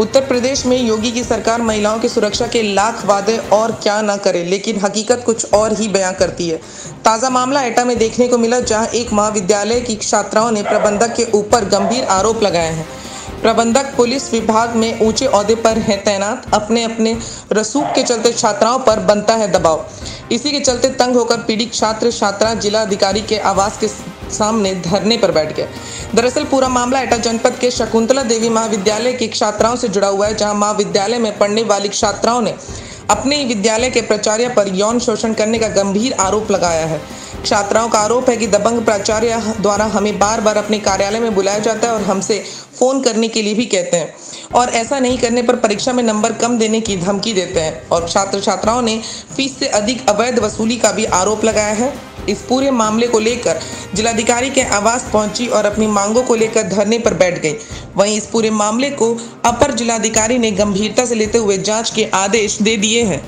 उत्तर प्रदेश में योगी की सरकार महिलाओं की सुरक्षा के लाख वादे और क्या न करे, लेकिन हकीकत कुछ और ही बयां करती है। ताज़ा मामला एटा में देखने को मिला, जहाँ एक महाविद्यालय की छात्राओं ने प्रबंधक के ऊपर गंभीर आरोप लगाए हैं। प्रबंधक पुलिस विभाग में ऊँचे औहदे पर है तैनात अपने अपने रसूख के चलते छात्राओं पर बनता है दबाव। इसी के चलते तंग होकर पीड़ित छात्र छात्रा जिला अधिकारी के आवास के सामने धरने पर बैठ गए। दरअसल पूरा मामला एटा जनपद के शकुंतला देवी महाविद्यालय की छात्राओं से जुड़ा हुआ है, जहाँ महाविद्यालय में पढ़ने वाली छात्राओं ने अपने विद्यालय के प्राचार्य पर यौन शोषण करने का गंभीर आरोप लगाया है। छात्राओं का आरोप है कि दबंग प्राचार्य द्वारा हमें बार बार अपने कार्यालय में बुलाया जाता है और हमसे फ़ोन करने के लिए भी कहते हैं। और ऐसा नहीं करने पर परीक्षा में नंबर कम देने की धमकी देते हैं। और छात्र छात्राओं ने फ़ीस से अधिक अवैध वसूली का भी आरोप लगाया है। इस पूरे मामले को लेकर जिलाधिकारी के आवास पहुँची और अपनी मांगों को लेकर धरने पर बैठ गई। वहीं इस पूरे मामले को अपर जिलाधिकारी ने गंभीरता से लेते हुए जाँच के आदेश दे दिए हैं।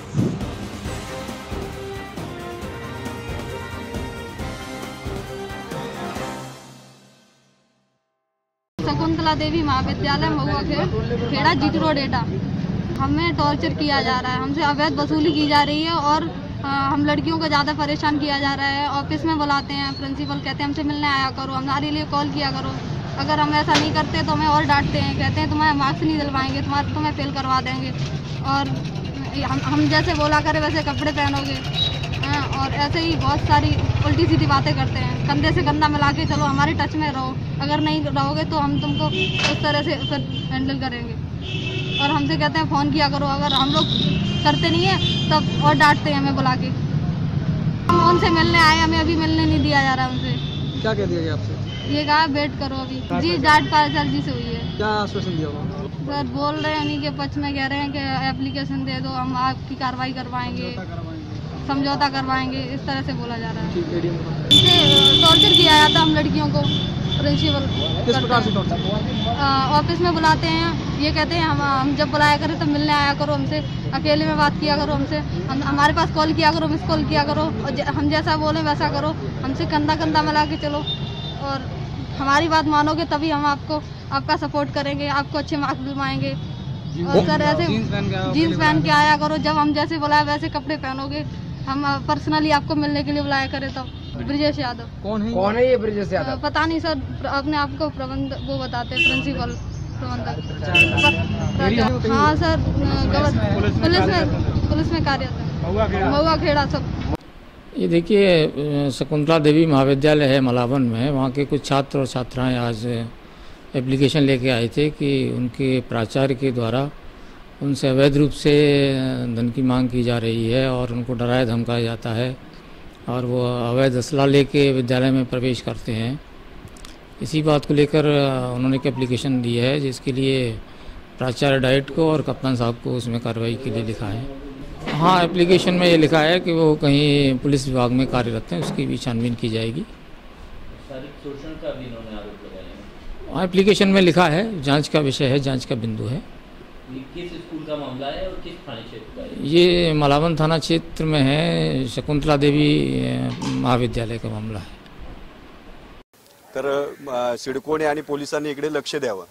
शकुंतला देवी महाविद्यालय महुआ खेड़ खेड़ा जीटी रोड एटा हमें टॉर्चर किया जा रहा है, हमसे अवैध वसूली की जा रही है और हम लड़कियों को ज़्यादा परेशान किया जा रहा है। ऑफ़िस में बुलाते हैं प्रिंसिपल कहते हैं, हमसे मिलने आया करो, हमारे लिए कॉल किया करो। अगर हम ऐसा नहीं करते तो हमें और डांटते हैं, कहते हैं, तुम्हारे मार्क्स नहीं दिलवाएँगे, तुम्हारे तुम्हें फेल करवा देंगे। और, हम हम जैसे बोला करें, वैसे कपड़े पहनोगे। और ऐसे ही बहुत सारी उल्टी सीधी बातें करते हैं। कंधे से कंधा मिला के चलो हमारे टच में रहो। अगर नहीं रहोगे तो हम तुमको उस तरह से फिर हैंडल करेंगे। और हमसे कहते हैं फ़ोन किया करो। अगर हम लोग करते नहीं है तब और डांटते हैं हमें बुला के। हम उनसे मिलने आए हमें अभी मिलने नहीं दिया जा रहा उनसे। क्या कह दिया गया आपसे? ये कहा वेट करो अभी। जी जाट पार्सल जी से हुई है। क्या आश्वासन दिया होगा सर बोल रहे हैं उन्हीं के पक्ष में कह रहे हैं कि एप्लीकेशन दे दो हम आपकी कार्रवाई करवाएँगे। समझौता करवाएँगे इस तरह से बोला जा रहा है। टॉर्चर किया जाता हम लड़कियों को प्रिंसिपल किस प्रकार से टॉर्चर ऑफ़िस में बुलाते हैं ये कहते हैं हम हम जब बुलाया करें तो मिलने आया करो हमसे अकेले में बात किया करो हमसे हम हमारे पास कॉल किया करो मिस कॉल किया करो और ज- हम जैसा बोले वैसा करो हमसे कंधा कंधा मिला के चलो और हमारी बात मानोगे तभी हम आपको आपका सपोर्ट करेंगे आपको अच्छे मार्क्स दिलवाएँगे। और सर ऐसे जीन्स पहन के जीन्स पहन के आया करो जब हम जैसे बुलाया वैसे कपड़े पहनोगे हम पर्सनली आपको मिलने के लिए बुलाया करे तो ब्रिजेश यादव। कौन है कौन है ये ब्रिजेश यादव? पता नहीं सर अपने आप को प्रबंध वो बताते हैं प्रिंसिपल प्रबंधक। हाँ सर पुलिस में पुलिस में कार्यरत महुआ खेड़ा। सब। ये देखिए शकुंतला देवी महाविद्यालय है मलावन में। वहाँ के कुछ छात्र और छात्राएँ आज एप्लीकेशन लेके आए थे कि उनके प्राचार्य के द्वारा उनसे अवैध रूप से धन की मांग की जा रही है और उनको डराया धमकाया जाता है और वो अवैध असला लेके विद्यालय में प्रवेश करते हैं। इसी बात को लेकर उन्होंने एक एप्लीकेशन दी है जिसके लिए प्राचार्य डाइट को और कप्तान साहब को उसमें कार्रवाई के लिए लिखा है। हाँ एप्लीकेशन में ये लिखा है कि वो कहीं पुलिस विभाग में कार्यरत हैं उसकी भी छानबीन की जाएगी। शोषण का भी इन्होंने आरोप लगाया है एप्लीकेशन में लिखा है जाँच का विषय है जाँच का बिंदु है। किस स्कूल का मामला है और किस थाना क्षेत्र का है? ये मलावन थाना क्षेत्र में है शकुंतला देवी महाविद्यालय का मामला है। तर सिडकोने आणि पोलिसांनी इकडे लक्ष द्यावं.